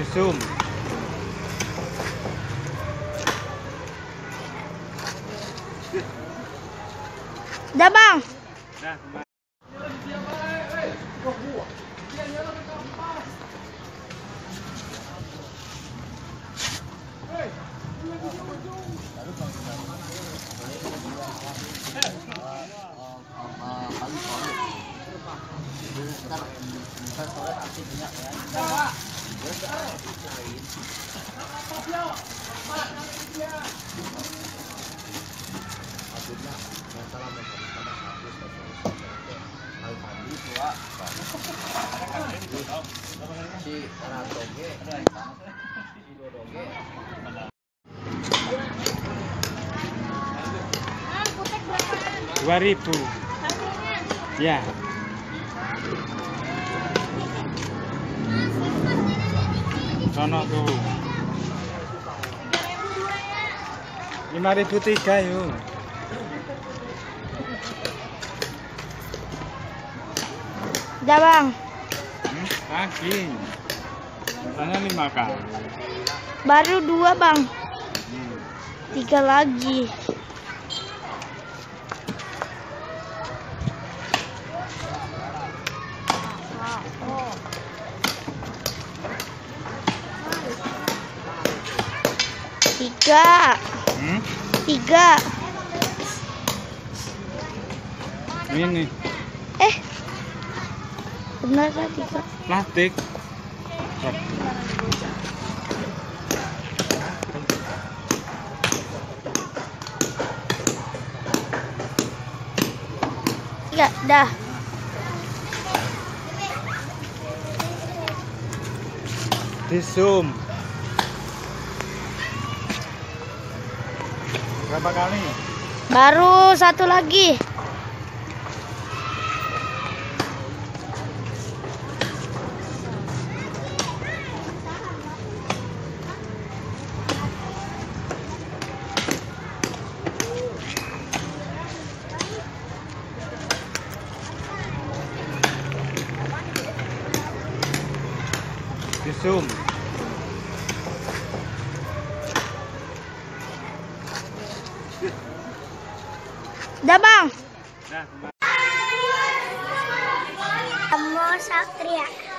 you soon. Dạ bang. Hãy subscribe cho kênh Ghiền Mì Gõ Để không bỏ lỡ những video hấp dẫn si Ratoge si dua ribu. Ya sono tuh lima ribu tiga yuk Dah bang. hmm, lagi katanya lima kali Baru dua bang. hmm. Tiga lagi. Tiga. Hmm? Tiga. ini Eh. Benar kan tiga? plastik Tiga. Dah. di zoom berapa kali Baru satu lagi. zoom Dah bang. nah Kamu Satria.